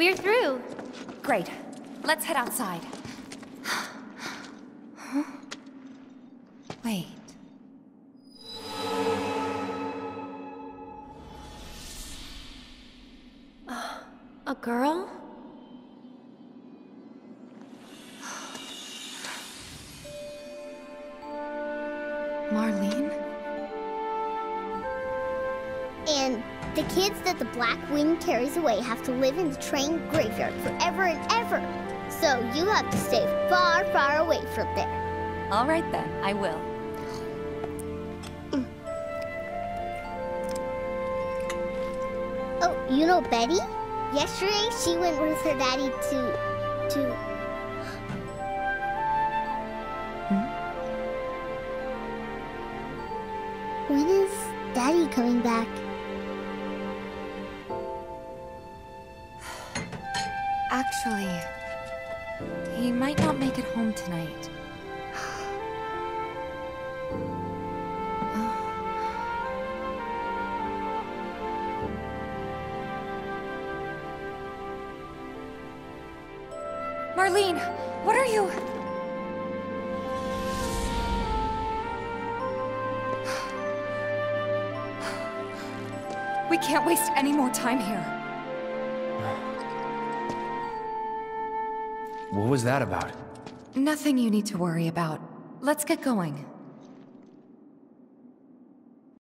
We're through. Great. Let's head outside. Wait. A girl? Marlene? And the kids that the Black Wind carries away have to live in the train graveyard forever and ever. So you have to stay far, far away from there. All right then, I will. Oh, you know Betty? Yesterday she went with her daddy to to hmm? When is daddy coming back? Actually, he might not make it home tonight. Marlene, what are you? We can't waste any more time here. What was that about? Nothing you need to worry about. Let's get going.